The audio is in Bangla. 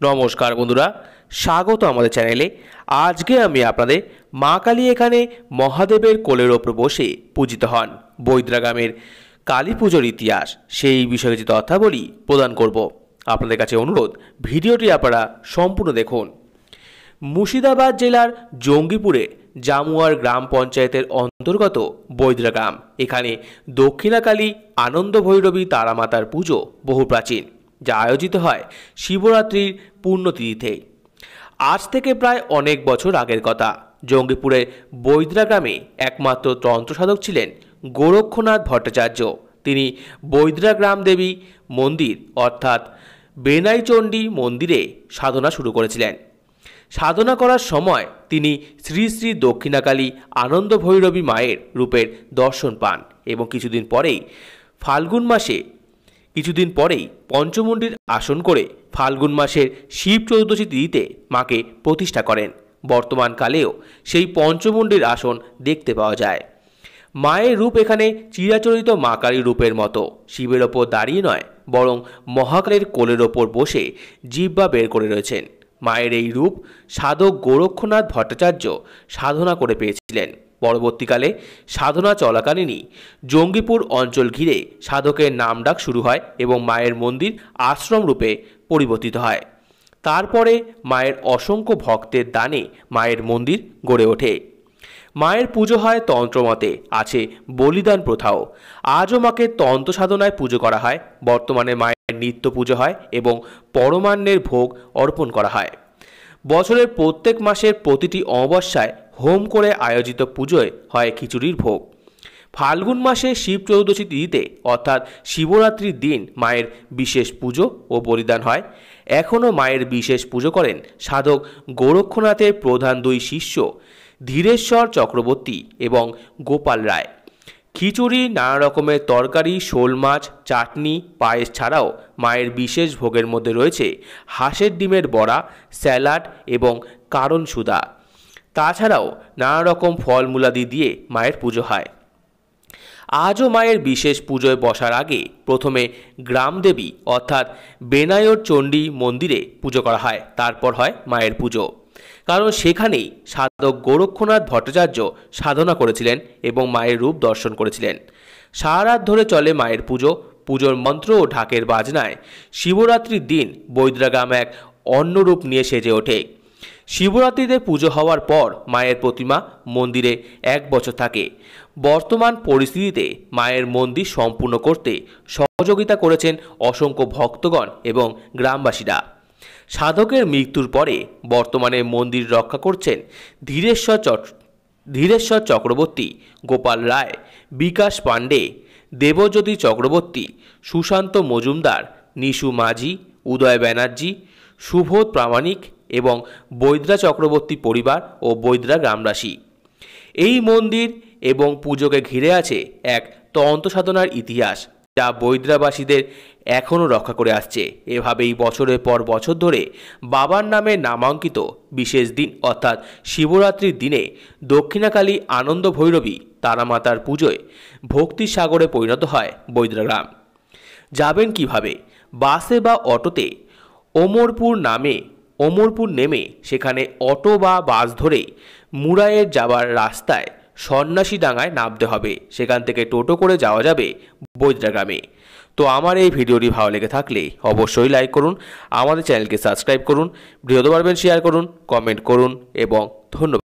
নমস্কার বন্ধুরা, স্বাগত আমাদের চ্যানেলে। আজকে আমি আপনাদের মা কালী এখানে মহাদেবের কোলের ওপর বসে পূজিত হন। বৈদ্রা গ্রামের কালী পুজোর ইতিহাস, সেই বিষয়ে যে তথ্যাবলী প্রদান করব। আপনাদের কাছে অনুরোধ, ভিডিওটি আপনারা সম্পূর্ণ দেখুন। মুর্শিদাবাদ জেলার জঙ্গিপুরে জামুয়ার গ্রাম পঞ্চায়েতের অন্তর্গত বৈদ্রা গ্রাম এখানে দক্ষিণাকালী আনন্দ ভৈরবী তারামাতার পুজো বহু প্রাচীন। যা আয়োজিত হয় শিবরাত্রির পূর্ণতিথিতে। আজ থেকে প্রায় অনেক বছর আগের কথা। জঙ্গিপুরের বৈদ্রা গ্রামে একমাত্র তন্ত্রসাধক ছিলেন গোরক্ষনাথ ভট্টাচার্য। তিনি বৈদ্রা গ্রাম দেবী মন্দির অর্থাৎ বেনাইচণ্ডী মন্দিরে সাধনা শুরু করেছিলেন। সাধনা করার সময় তিনি শ্রী শ্রী দক্ষিণাকালী আনন্দ ভৈরবী মায়ের রূপের দর্শন পান এবং কিছুদিন পরেই ফাল্গুন মাসে কিছুদিন পরেই পঞ্চমুণ্ডির আসন করে ফাল্গুন মাসের শিব চতুর্দশী তিথিতে মাকে প্রতিষ্ঠা করেন। বর্তমানকালেও সেই পঞ্চমুণ্ডির আসন দেখতে পাওয়া যায়। মায়ের রূপ এখানে চিরাচরিত মা কালী রূপের মতো। শিবের ওপর দাঁড়িয়ে নয়, বরং মহাকালের কোলের ওপর বসে জিব্বা বের করে রয়েছেন। মায়ের এই রূপ সাধক গোরক্ষনাথ ভট্টাচার্য সাধনা করে পেয়েছিলেন। পরবর্তীকালে সাধনা চলাকালীনই জঙ্গিপুর অঞ্চল ঘিরে সাধকের নামডাক শুরু হয় এবং মায়ের মন্দির আশ্রম রূপে পরিবর্তিত হয়। তারপরে মায়ের অসংখ্য ভক্তের দানে মায়ের মন্দির গড়ে ওঠে। মায়ের পুজো হয় তন্ত্রমতে, আছে বলিদান প্রথাও। আজও মাকে তন্ত্র সাধনায় পুজো করা হয়। বর্তমানে মায়ের নিত্য পুজো হয় এবং পরমান্নের ভোগ অর্পণ করা হয়। বছরের প্রত্যেক মাসের প্রতিটি অমাবস্যায় হোম করে আয়োজিত পুজোয় হয় খিচুড়ির ভোগ। ফাল্গুন মাসে শিব চৌদশী তিথিতে, অর্থাৎ শিবরাত্রির দিন, মায়ের বিশেষ পুজো ও বলিদান হয়। এখনও মায়ের বিশেষ পুজো করেন সাধক গোরক্ষনাথের প্রধান দুই শিষ্য, ধীরেশ্বর চক্রবর্তী এবং গোপাল রায়। খিচুড়ি নানা রকমের তরকারি, শোল মাছ, চাটনি, পায়েস ছাড়াও মায়ের বিশেষ ভোগের মধ্যে রয়েছে হাঁসের ডিমের বড়া, স্যালাড এবং কারণ সুদা। তাছাড়াও নানা রকম ফলমূলাদি দিয়ে মায়ের পুজো হয়। আজও মায়ের বিশেষ পুজোয় বসার আগে প্রথমে গ্রামদেবী অর্থাৎ বেনায়র চণ্ডী মন্দিরে পুজো করা হয়, তারপর হয় মায়ের পুজো। কারণ সেখানেই সাধক গোরক্ষনাথ ভট্টাচার্য সাধনা করেছিলেন এবং মায়ের রূপ দর্শন করেছিলেন। সারা ধরে চলে মায়ের পুজো। পুজোর মন্ত্র ও ঢাকের বাজনায় শিবরাত্রির দিন বৈদ্রাগ্রাম এক অন্য রূপ নিয়ে সেজে ওঠে। শিবরাত্রিতে পুজো হওয়ার পর মায়ের প্রতিমা মন্দিরে এক বছর থাকে। বর্তমান পরিস্থিতিতে মায়ের মন্দির সম্পূর্ণ করতে সহযোগিতা করেছেন অসংখ্য ভক্তগণ এবং গ্রামবাসীরা। সাধকের মৃত্যুর পরে বর্তমানে মন্দির রক্ষা করছেন ধীরেশ্বর চট ধীরেশ্বর চক্রবর্তী, গোপাল রায়, বিকাশ পাণ্ডে, দেবজ্যোতি চক্রবর্তী, সুশান্ত মজুমদার, নিশু মাঝি, উদয় ব্যানার্জি, সুবোধ প্রামাণিক এবং বৈদ্রা চক্রবর্তী পরিবার ও বৈদ্রা গ্রামবাসী। এই মন্দির এবং পুজোকে ঘিরে আছে এক তন্ত্র সাধনার ইতিহাস, যা বৈদ্রাবাসীদের এখনও রক্ষা করে আসছে। এভাবেই বছরের পর বছর ধরে বাবার নামে নামাঙ্কিত বিশেষ দিন অর্থাৎ শিবরাত্রির দিনে দক্ষিণাকালী আনন্দ ভৈরবী তারামাতার পুজোয় ভক্তির সাগরে পরিণত হয় বৈদ্রাগ্রাম যাবেন কীভাবে? বাসে বা অটোতে ওমরপুর নামে ওমরপুর নেমে সেখানে অটো বা বাস ধরে মুরায়ের যাবার রাস্তায় সন্ন্যাসী ডাঙায় নামতে হবে। সেখান থেকে টোটো করে যাওয়া যাবে বৈদ্রা গ্রামে। তো আমার এই ভিডিওটি ভালো লেগে থাকলে অবশ্যই লাইক করুন, আমাদের চ্যানেলকে সাবস্ক্রাইব করুন, বৃহৎ পারবেন শেয়ার করুন, কমেন্ট করুন এবং ধন্যবাদ।